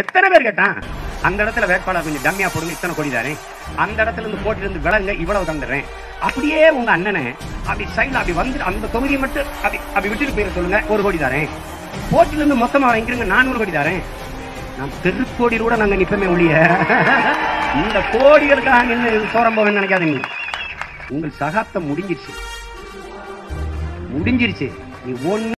எத்தனை பேர் கேட்டான்? அந்த இடத்துல வேட்பாளர் கொஞ்சம் டம்மியா போடுங்க இத்தனை கோடி தானே. அந்த இடத்துல இருந்து போட்டு இருந்து விலங்க இவ்வளவு தந்துடுறேன் அப்படியே உங்க அண்ணனை அப்படி சைடுல அப்படி வந்து அந்த தொகுதியை மட்டும் அப்படி அப்படி விட்டுட்டு போயிட சொல்லுங்க ஒரு கோடி தாரேன் போட்டில இருந்து மொத்தமா வாங்கிக்கிறங்க நானூறு கோடி தாரேன் நான் தெருக்கோடி கூட நாங்க நிப்பமே ஒழிய. இந்த கோடிகளுக்காக நின்று சோரம் போக நினைக்காதீங்க. உங்கள் சகாப்தம் முடிஞ்சிருச்சு. முடிஞ்சிருச்சு. நீ ஒன்னு